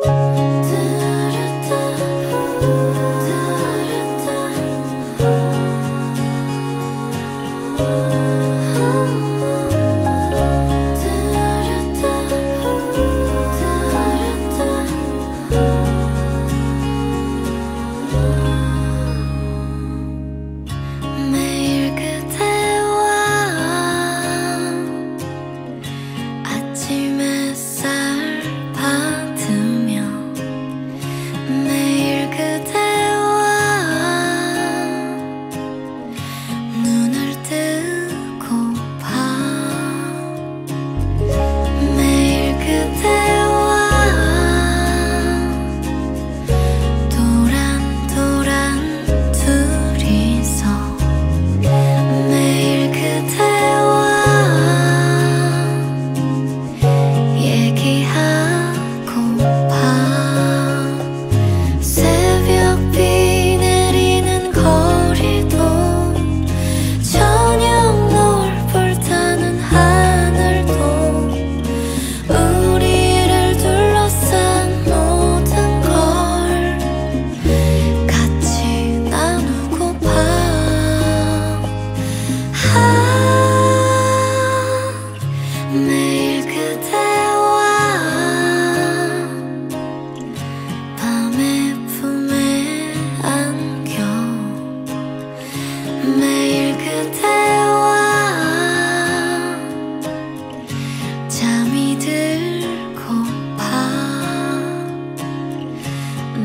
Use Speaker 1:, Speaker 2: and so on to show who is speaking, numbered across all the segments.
Speaker 1: Música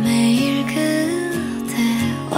Speaker 1: 매일 그대와